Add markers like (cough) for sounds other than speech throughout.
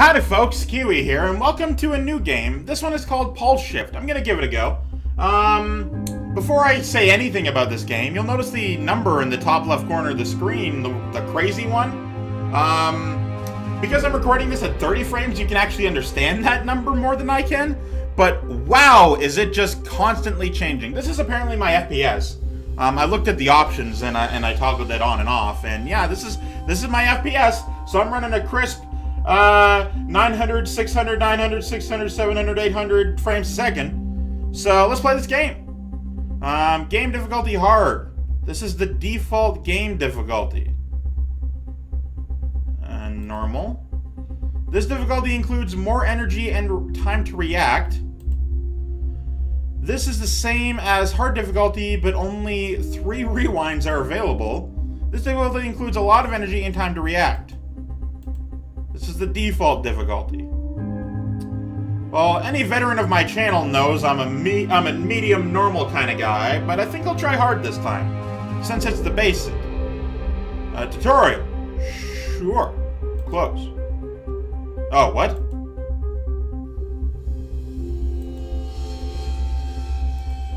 Howdy folks, Keywii here, and welcome to a new game. This one is called Pulse Shift. I'm gonna give it a go. Um, before I say anything about this game, you'll notice the number in the top left corner of the screen, the, the crazy one. Um, because I'm recording this at 30 frames, you can actually understand (laughs) that number more than I can. But wow, is it just constantly changing. This is apparently my FPS. Um, I looked at the options and I, and I toggled it on and off, and yeah, this is this is my FPS. So I'm running a crisp uh, 900, 600, 900, 600, 700, 800 frames a second. So let's play this game. Um, game difficulty hard. This is the default game difficulty. And normal. This difficulty includes more energy and time to react. This is the same as hard difficulty, but only three (laughs) rewinds are available. This difficulty includes a lot of energy and time to react. The default difficulty. Well, any veteran of my channel knows I'm a me I'm a medium normal kind of guy, but I think I'll try hard this time, since it's the basic. Uh, tutorial. Sure. Close. Oh, what?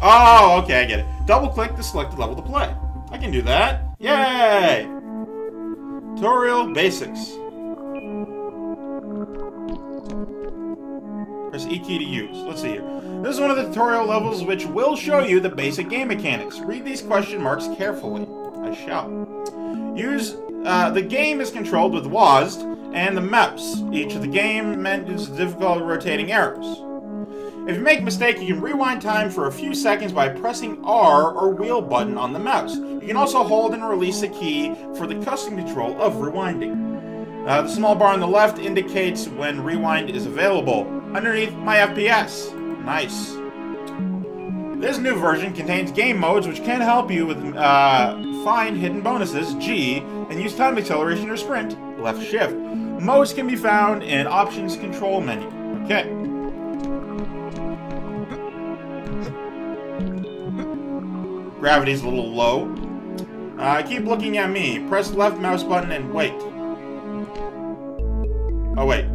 Oh, okay, I get it. Double click the selected level to play. I can do that. Yay! Tutorial Basics. Press E key to use. Let's see here. This is one of the tutorial levels which will show you the basic game mechanics. Read these question marks carefully. I shall. Use, uh, the game is controlled with WASD and the mouse. Each of the game mentions difficult rotating arrows. If you make a mistake, you can rewind time for a few seconds by pressing R or wheel button on the mouse. You can also hold and release the key for the custom control of rewinding. Uh, the small bar on the left indicates when rewind is available. Underneath, my FPS. Nice. This new version contains game modes which can help you with uh, find hidden bonuses, G, and use time acceleration or sprint, left shift. Modes can be found in options control menu. Okay. Gravity's a little low. Uh, keep looking at me. Press left mouse button and wait. Oh, wait.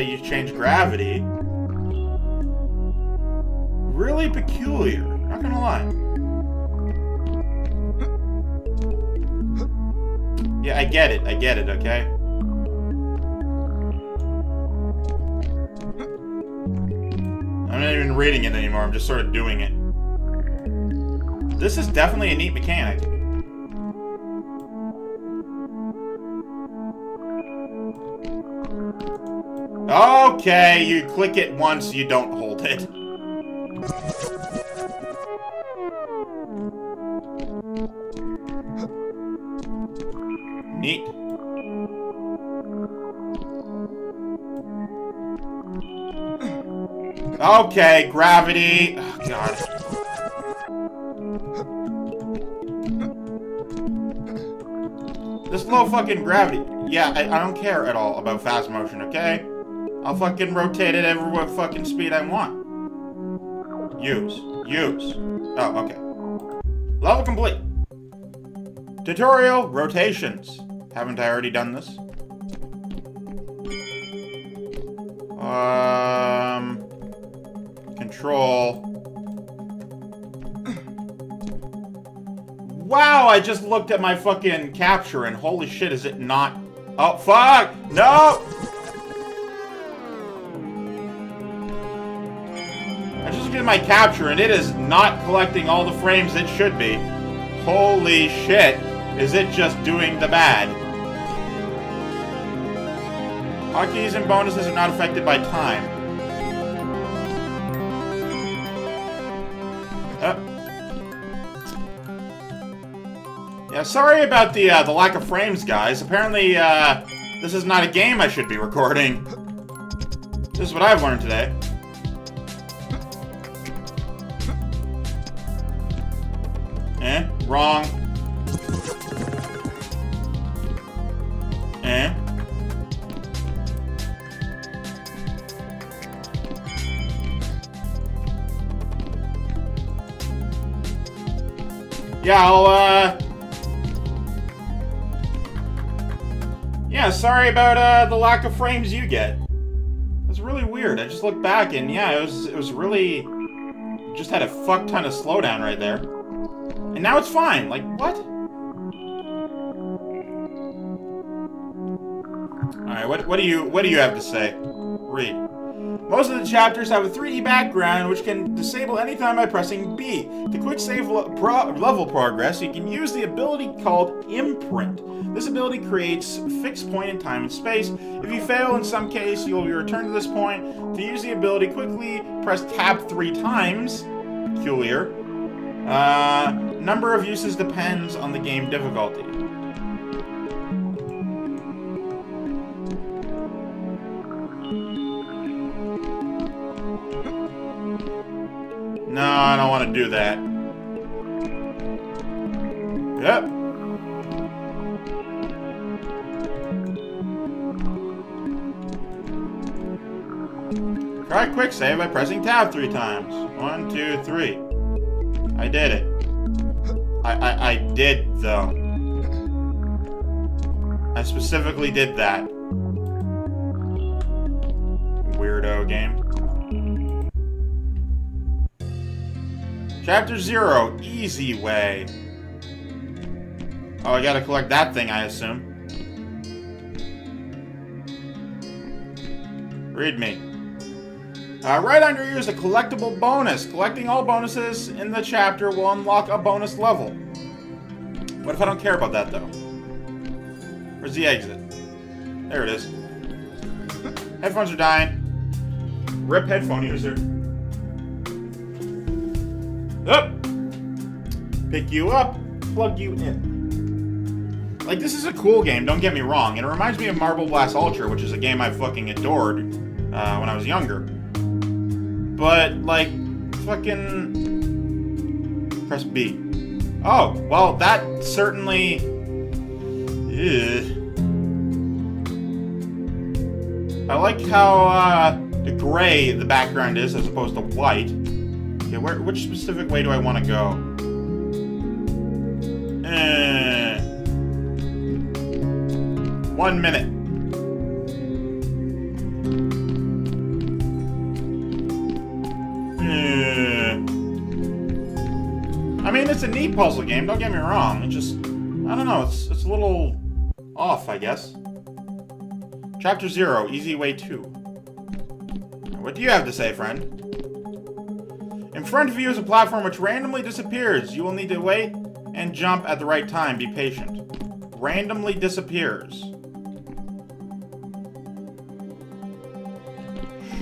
How you change gravity. Really peculiar. Not gonna lie. Yeah, I get it. I get it, okay? I'm not even reading it anymore, I'm just sort of doing it. This is definitely a neat mechanic. Okay, you click it once, you don't hold it. Neat. Okay, gravity. Oh, God. This low fucking gravity. Yeah, I, I don't care at all about fast motion, okay? I'll fucking rotate it every what fucking speed I want. Use. Use. Oh, okay. Level complete. Tutorial, rotations. Haven't I already done this? Um... Control. Wow, I just looked at my fucking capture and holy shit, is it not... Oh, fuck! No! I just looked at my capture and it is not collecting all the frames it should be. Holy shit, is it just doing the bad? Hotkeys and bonuses are not affected by time. Uh. Yeah, sorry about the uh, the lack of frames, guys. Apparently, uh, this is not a game I should be recording. This is what I've learned today. Eh? Wrong. Yeah, sorry about uh, the lack of frames you get. It's really weird. I just looked back and yeah, it was it was really just had a fuck ton of slowdown right there. And now it's fine. Like what? Alright, what what do you what do you have to say? Read. Most of the chapters have a 3D background, which can disable anytime by pressing B. To quick save pro level progress, you can use the ability called Imprint. This ability creates fixed point in time and space. If you fail in some case, you'll be returned to this point. To use the ability quickly, press tab three times. Peculiar. Uh, number of uses depends on the game difficulty. I don't want to do that. Yep. Try quick save by pressing tab three times. One, two, three. I did it. I, I, I did, though. I specifically did that. Weirdo game. Chapter 0, Easy Way. Oh, I gotta collect that thing, I assume. Read me. Uh, right under you is a collectible bonus. Collecting all bonuses in the chapter will unlock a bonus level. What if I don't care about that, though? Where's the exit? There it is. (laughs) Headphones are dying. Rip headphone user. Up! Pick you up, plug you in. Like, this is a cool game, don't get me wrong. And it reminds me of Marble Blast Ultra, which is a game I fucking adored uh, when I was younger. But, like, fucking... Press B. Oh, well, that certainly... Ugh. I like how, uh, the gray the background is as opposed to white. Okay, where, which specific way do I want to go? Eh. One minute. Eh. I mean, it's a neat puzzle game, don't get me wrong. It just, I don't know, it's, it's a little off, I guess. Chapter 0, Easy Way 2. What do you have to say, friend? In front of you is a platform which randomly disappears. You will need to wait and jump at the right time. Be patient. Randomly disappears.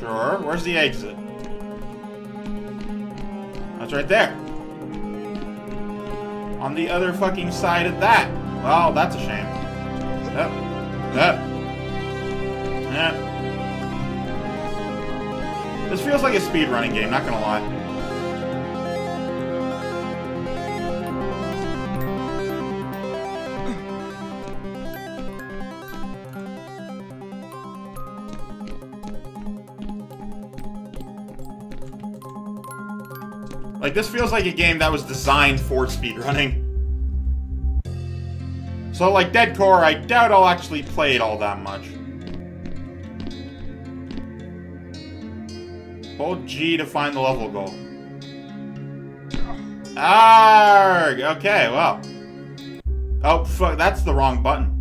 Sure. Where's the exit? That's right there. On the other fucking side of that. Well, that's a shame. Yep. Yep. Yep. This feels like a speedrunning game, not gonna lie. Like, this feels like a game that was designed for speedrunning. So, like DeadCore, I doubt I'll actually play it all that much. Hold G to find the level goal. Arg! Okay, well. Oh, fuck, that's the wrong button.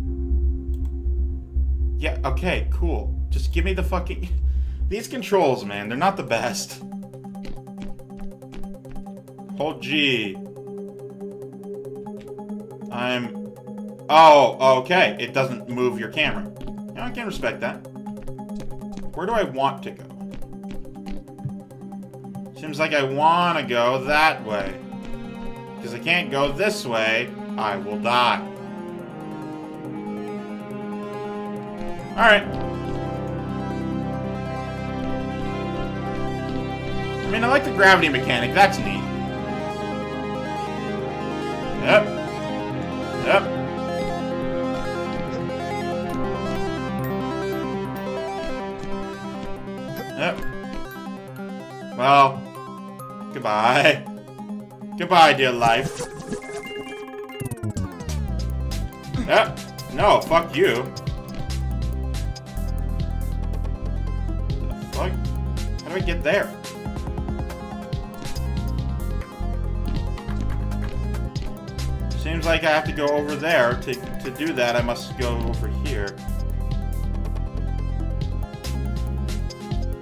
Yeah, okay, cool. Just give me the fucking... (laughs) These controls, man, they're not the best. Hold G. I'm... Oh, okay. It doesn't move your camera. I can respect that. Where do I want to go? Seems like I want to go that way. Because I can't go this way, I will die. Alright. I mean, I like the gravity mechanic. That's neat. Yep. Yep. Yep. Well, goodbye. Goodbye, dear life. Yep. No, fuck you. Fuck? How do I get there? Seems like I have to go over there. To, to do that, I must go over here.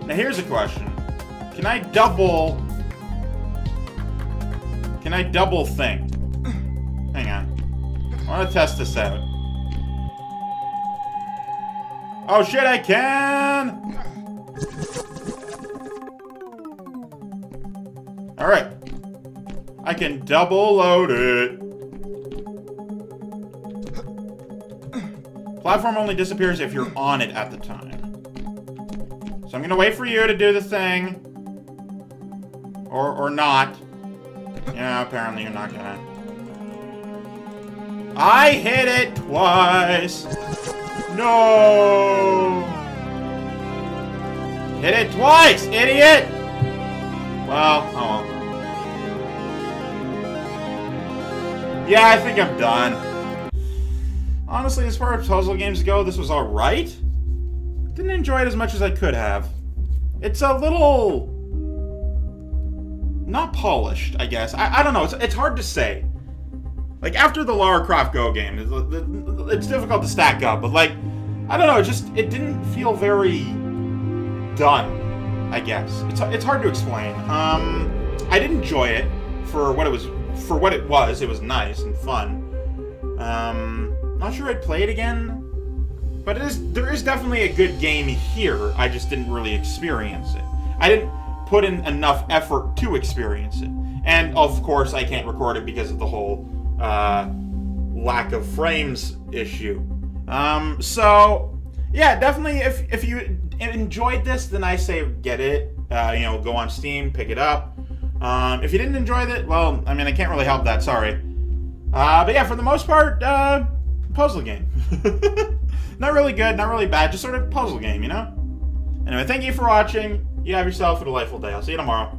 Now here's a question. Can I double... Can I double thing? Hang on. I want to test this out. Oh shit, I can! Alright. I can double load it. Platform only disappears if you're on it at the time. So I'm gonna wait for you to do the thing. Or, or not. Yeah, apparently you're not gonna. I hit it twice! No! Hit it twice, idiot! Well, oh well. Yeah, I think I'm done. Honestly, as far as puzzle games go, this was alright. Didn't enjoy it as much as I could have. It's a little... Not polished, I guess. I, I don't know. It's, it's hard to say. Like, after the Lara Croft Go game, it's, it's difficult to stack up, but, like, I don't know, it just, it didn't feel very done, I guess. It's, it's hard to explain. Um, I did enjoy it for what it was, for what it was. It was nice and fun. Um, not sure I'd play it again, but it is, there is definitely a good game here. I just didn't really experience it. I didn't put in enough effort to experience it. And, of course, I can't record it because of the whole uh, lack of frames issue. Um, so, yeah, definitely if, if you enjoyed this, then I say get it. Uh, you know, go on Steam, pick it up. Um, if you didn't enjoy it, well, I mean, I can't really help that, sorry. Uh, but yeah, for the most part, uh, puzzle game. (laughs) not really good, not really bad, just sort of puzzle game, you know? Anyway, thank you for watching. You have yourself a delightful day. I'll see you tomorrow.